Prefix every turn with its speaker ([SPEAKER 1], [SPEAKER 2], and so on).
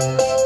[SPEAKER 1] you